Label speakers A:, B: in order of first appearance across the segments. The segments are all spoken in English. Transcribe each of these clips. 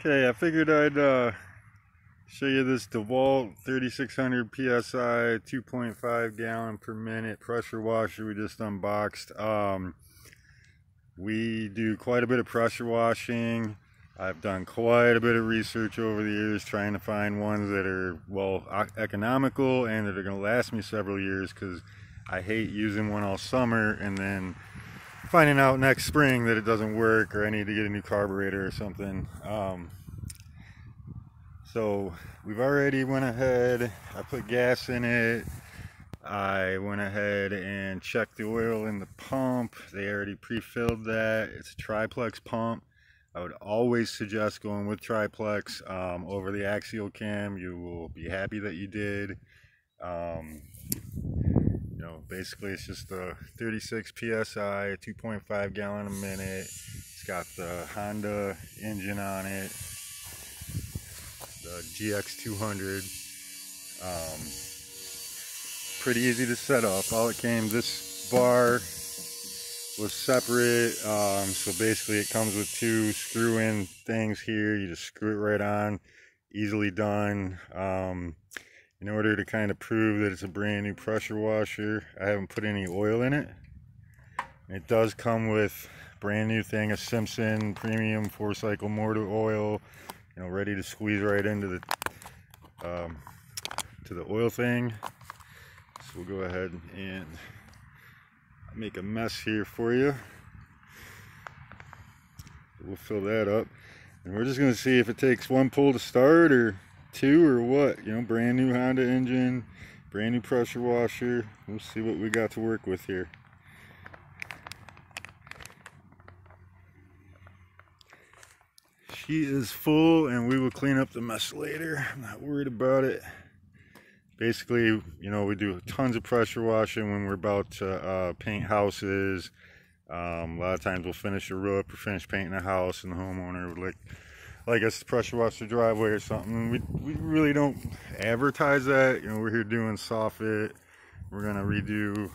A: Okay, I figured I'd uh, show you this DeWalt 3600 PSI 2.5 gallon per minute pressure washer we just unboxed. Um, we do quite a bit of pressure washing. I've done quite a bit of research over the years trying to find ones that are, well, economical and that are going to last me several years because I hate using one all summer and then finding out next spring that it doesn't work or I need to get a new carburetor or something. Um, so we've already went ahead, I put gas in it. I went ahead and checked the oil in the pump. They already pre-filled that. It's a triplex pump. I would always suggest going with triplex um, over the axial cam. You will be happy that you did. Um, know, basically it's just a 36 psi, 2.5 gallon a minute. It's got the Honda engine on it, the GX200. Um, pretty easy to set up. All it came, this bar was separate. Um, so basically it comes with two screw-in things here. You just screw it right on, easily done. Um, in order to kind of prove that it's a brand new pressure washer I haven't put any oil in it. It does come with brand new thing a Simpson premium four cycle motor oil you know ready to squeeze right into the um, to the oil thing. So we'll go ahead and make a mess here for you. We'll fill that up. And we're just going to see if it takes one pull to start or two or what? You know brand new Honda engine brand new pressure washer. We'll see what we got to work with here. She is full and we will clean up the mess later. I'm not worried about it. Basically you know we do tons of pressure washing when we're about to uh, paint houses. Um, a lot of times we'll finish a roof or finish painting a house and the homeowner would like like to pressure wash the driveway or something. We, we really don't advertise that. You know, we're here doing soffit. We're gonna redo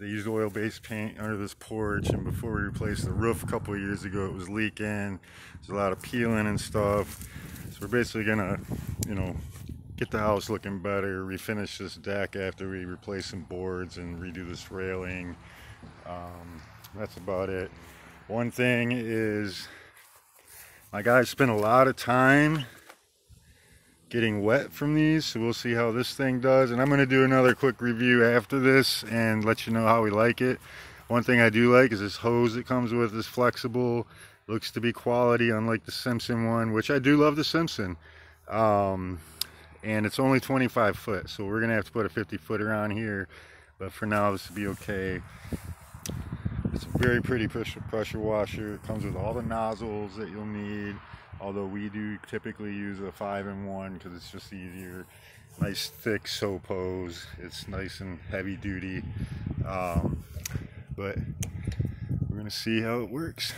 A: they used oil-based paint under this porch and before we replaced the roof a couple years ago it was leaking there's a lot of peeling and stuff so we're basically gonna you know get the house looking better refinish this deck after we replace some boards and redo this railing um, that's about it one thing is my guys spent a lot of time getting wet from these so we'll see how this thing does. And I'm going to do another quick review after this and let you know how we like it. One thing I do like is this hose that comes with is flexible looks to be quality unlike the Simpson one which I do love the Simpson. Um, and it's only 25 foot so we're gonna have to put a 50 footer on here. But for now this will be okay it's a very pretty pressure, washer. It comes with all the nozzles that you'll need. Although we do typically use a 5 in 1 because it's just easier. Nice thick soap hose. It's nice and heavy duty. Um, but we're going to see how it works.